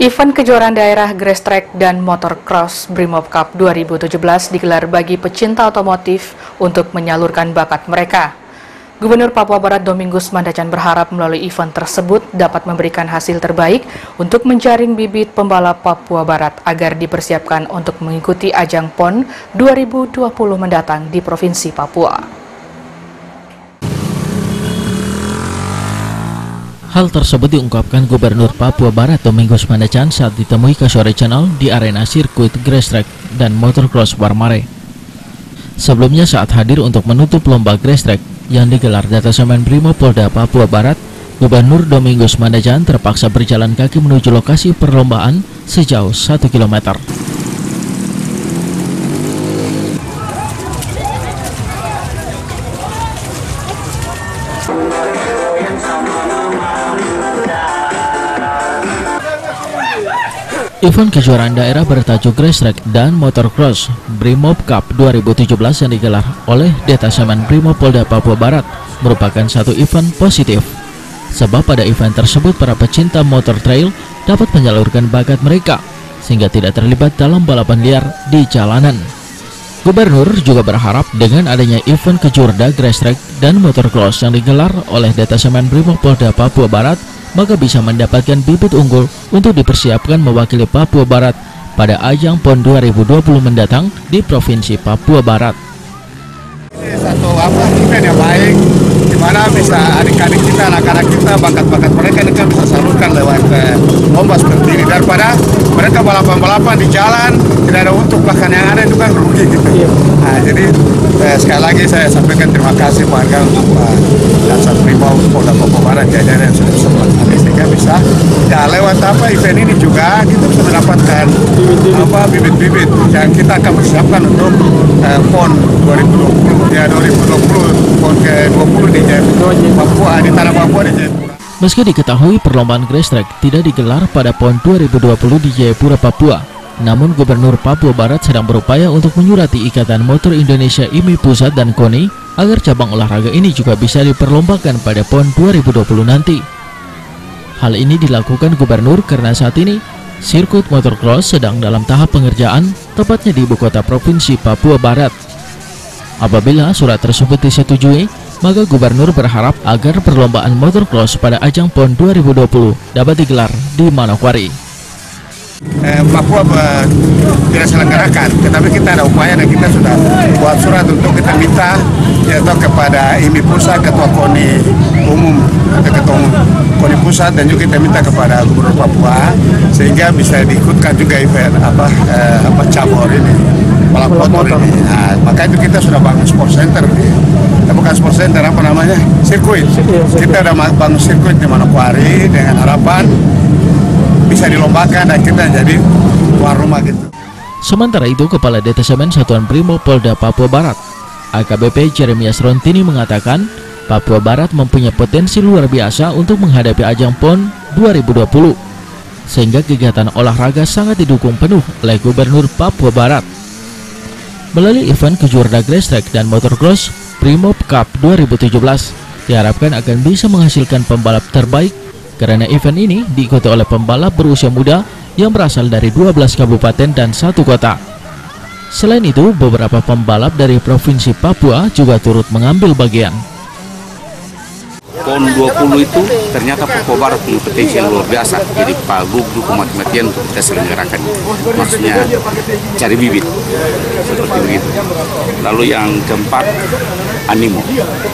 Event kejuaraan daerah Grace Track dan Motor Cross Brimob Cup 2017 digelar bagi pecinta otomotif untuk menyalurkan bakat mereka. Gubernur Papua Barat Domingus Mandacan berharap melalui event tersebut dapat memberikan hasil terbaik untuk menjaring bibit pembalap Papua Barat agar dipersiapkan untuk mengikuti ajang PON 2020 mendatang di Provinsi Papua. Hal tersebut diungkapkan Gubernur Papua Barat Domingos Mandacan saat ditemui ke Sore Channel di arena sirkuit Grass dan Motocross Warmare. Sebelumnya saat hadir untuk menutup lomba Grass yang digelar Datasemen Brimo Polda Papua Barat, Gubernur Domingos Mandacan terpaksa berjalan kaki menuju lokasi perlombaan sejauh 1 kilometer. Event kejuaraan daerah bertajuk Race Track dan Motocross Brimob Cup 2017 yang digelar oleh Detasemen Brimob Polda Papua Barat merupakan satu event positif. Sebab pada event tersebut para pecinta motor trail dapat menyalurkan bakat mereka sehingga tidak terlibat dalam balapan liar di jalanan. Gubernur juga berharap dengan adanya event kejurda Grass Track dan Motocross yang digelar oleh Detasemen Brimob Polda Papua Barat maka bisa mendapatkan bibit unggul untuk dipersiapkan mewakili Papua Barat pada ajang PON 2020 mendatang di Provinsi Papua Barat. Satu apa event yang baik, di mana bisa adik-adik kita, anak-anak kita, bakat-bakat mereka kan bisa salurkan lewat eh, lomba seperti ini daripada mereka balapan-balapan di jalan tidak ada untuk bahkan yang ada itu kan rugi gitu. Nah, jadi eh, sekali lagi saya sampaikan terima kasih penghargaan untuk Pak Kasat Primau Polda Papua Barat jajaran yang sudah bisa melakukan sehingga bisa ya lewat apa event ini juga kita bisa mendapatkan apa bibit-bibit yang kita akan persiapkan untuk eh, PON 2020 ya 2020 PON ke 20 di Jayapura Papua di tanah Papua di Jayapura. Meski diketahui perlombaan Grace Track tidak digelar pada PON 2020 di Jayapura, Papua, namun Gubernur Papua Barat sedang berupaya untuk menyurati Ikatan Motor Indonesia IMI Pusat dan KONI agar cabang olahraga ini juga bisa diperlombakan pada PON 2020 nanti. Hal ini dilakukan Gubernur karena saat ini sirkuit motocross sedang dalam tahap pengerjaan tepatnya di ibu kota Provinsi Papua Barat. Apabila surat tersebut disetujui, maka Gubernur berharap agar perlombaan motocross pada ajang PON 2020 dapat digelar di Manokwari. Eh, Papua eh, tidak selenggarakan, tetapi kita ada upaya dan kita sudah buat surat untuk kita minta yaitu kepada IMI Pusat, Ketua KONI Umum, atau Ketua Umum KONI Pusat dan juga kita minta kepada Gubernur Papua sehingga bisa diikutkan juga event apa eh, apa cabur ini balap motor ini. Nah, maka itu kita sudah bangun sport center kita bukan sport center apa namanya sirkuit. Kita ada bangun sirkuit di Manokwari dengan harapan bisa dilombakan dan kita jadi tuan rumah gitu. Sementara itu, Kepala Detasemen Satuan Brimo Polda Papua Barat, AKBP Jeremias Rontini mengatakan, Papua Barat mempunyai potensi luar biasa untuk menghadapi ajang PON 2020, sehingga kegiatan olahraga sangat didukung penuh oleh Gubernur Papua Barat. Melalui event kejuaraan Track dan Motocross Primob Cup 2017, diharapkan akan bisa menghasilkan pembalap terbaik karena event ini diikuti oleh pembalap berusia muda yang berasal dari 12 kabupaten dan satu kota. Selain itu, beberapa pembalap dari Provinsi Papua juga turut mengambil bagian. PON 20 itu ternyata Papua Barat punya potensi yang luar biasa. Jadi Pak Gubernur mati-matian untuk kita selenggarakan. Maksudnya cari bibit seperti begitu. Lalu yang keempat animo,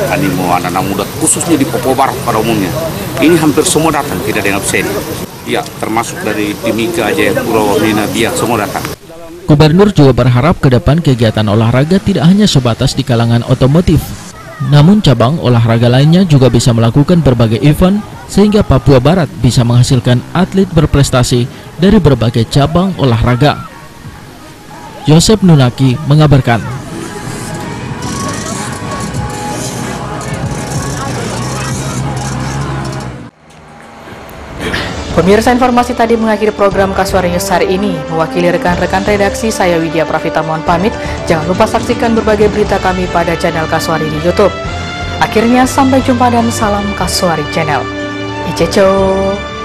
animo anak-anak muda khususnya di Papua Barat pada umumnya. Ini hampir semua datang, tidak ada yang absen. Ya, termasuk dari Timika, Jayapura, Wamena, Biak, semua datang. Gubernur juga berharap ke depan kegiatan olahraga tidak hanya sebatas di kalangan otomotif, namun cabang olahraga lainnya juga bisa melakukan berbagai event sehingga Papua Barat bisa menghasilkan atlet berprestasi dari berbagai cabang olahraga. Yosep Nunaki mengabarkan. Pemirsa informasi tadi mengakhiri program Kasuari News hari ini. Mewakili rekan-rekan redaksi, saya Widya Pravita mohon pamit. Jangan lupa saksikan berbagai berita kami pada channel Kasuari di Youtube. Akhirnya sampai jumpa dan salam Kasuari Channel. Iceco!